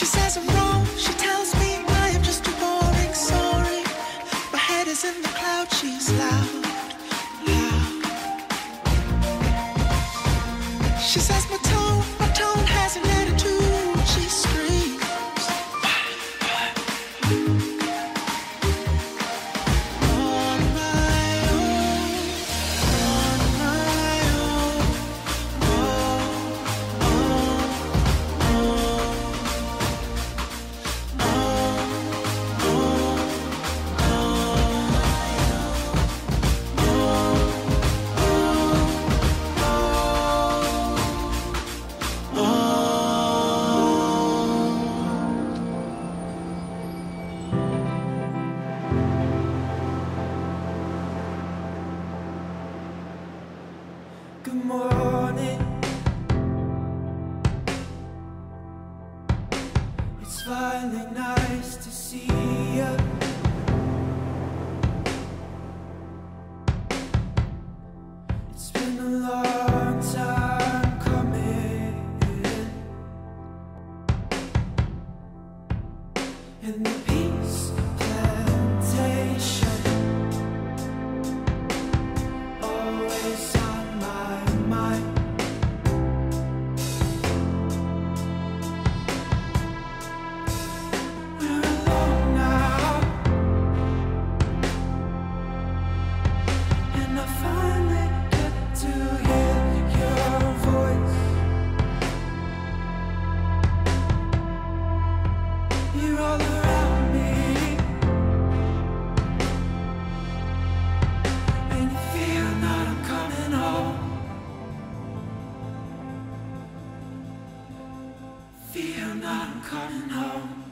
She says I'm wrong, she tells me I am just too boring, sorry. My head is in the cloud, she's loud, loud. She says my tone, my tone has an attitude, she screams. Good morning. It's finally nice to see you. It's been a long time coming, and the peace. not coming home.